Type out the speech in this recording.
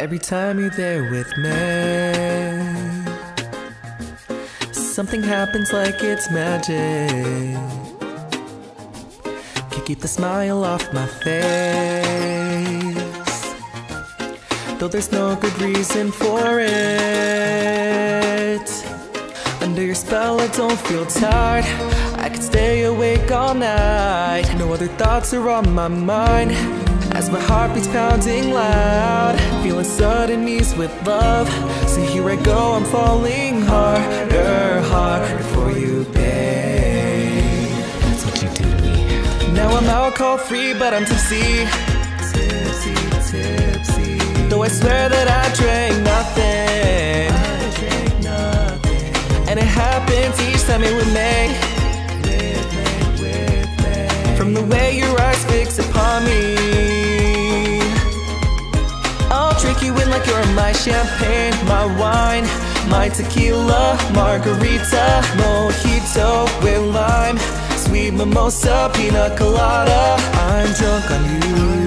Every time you're there with me, something happens like it's magic. Can't keep the smile off my face, though there's no good reason for it. Under your spell, I don't feel tired. I could stay awake all night. No other thoughts are on my mind. As my heart beats pounding loud, feeling sudden ease with love. So here I go, I'm falling harder, harder for you, babe. That's what you do to me. Now I'm alcohol free, but I'm tipsy. Tipsy, tipsy. Though I swear that I drank nothing. I drank nothing. And it happens each time you're with me. With me, with me. From the way your my champagne, my wine, my tequila, margarita, mojito with lime, sweet mimosa, pina colada. I'm drunk on you.